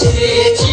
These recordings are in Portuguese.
teach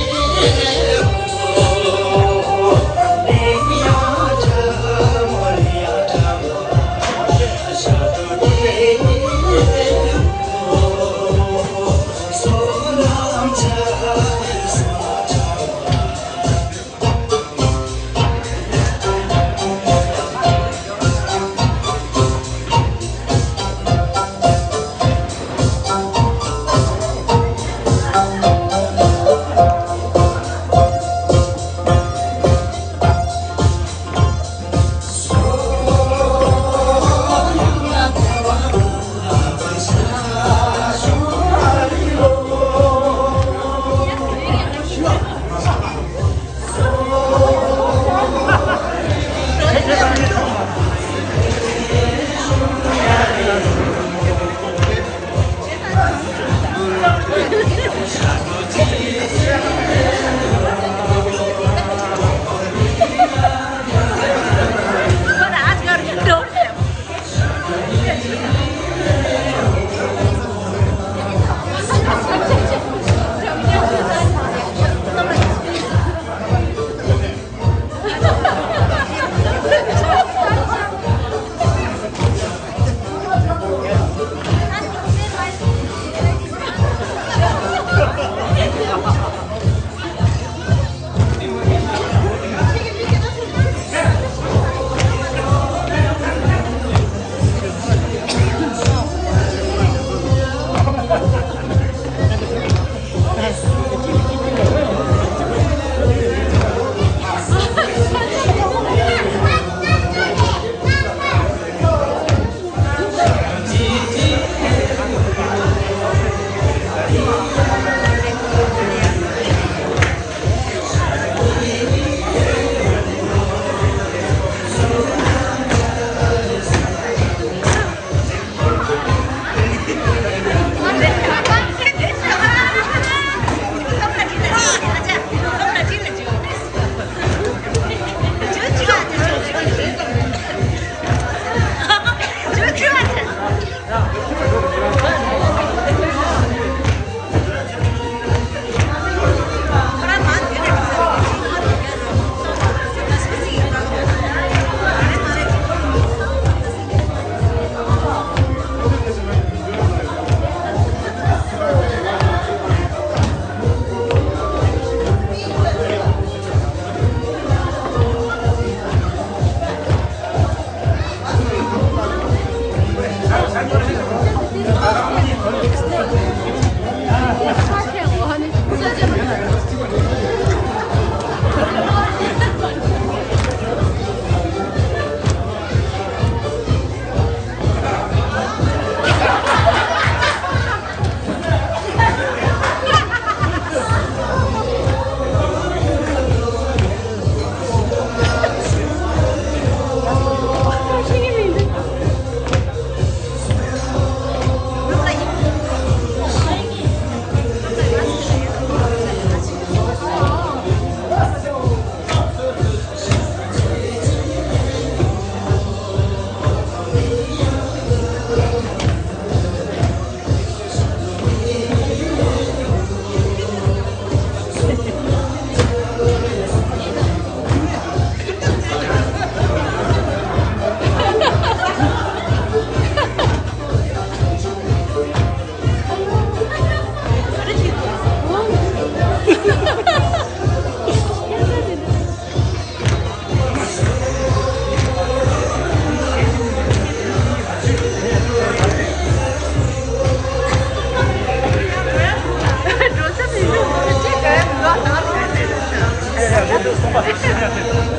Deus, combateu